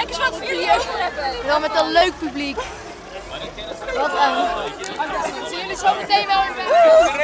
Kijk eens wat voor jullie hebben. Wel met een leuk publiek. Wat eh, een... Zien jullie zo meteen wel weer?